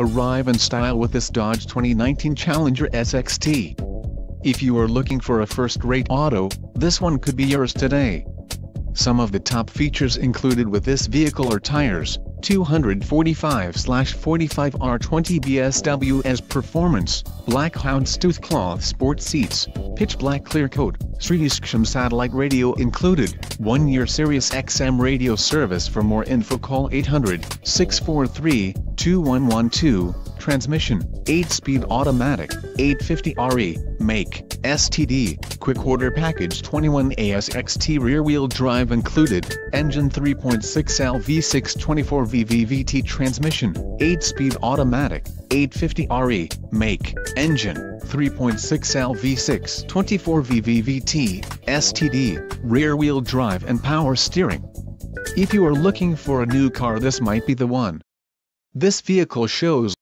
Arrive in style with this Dodge 2019 Challenger SXT. If you are looking for a first-rate auto, this one could be yours today. Some of the top features included with this vehicle are tires, 245-45R20 BSWS performance, black houndstooth cloth sport seats, pitch black clear coat, SiriusXM satellite radio included, 1-year Sirius XM radio service. For more info call 800-643-2112, transmission, 8-speed automatic, 850RE, make, STD, quick order package 21 ASXT rear wheel drive included, engine 3.6L V6 24 VVVT transmission, 8-speed automatic, 850RE, make, engine, 3.6L V6 24 VVVT, STD, rear wheel drive and power steering. If you are looking for a new car this might be the one. This vehicle shows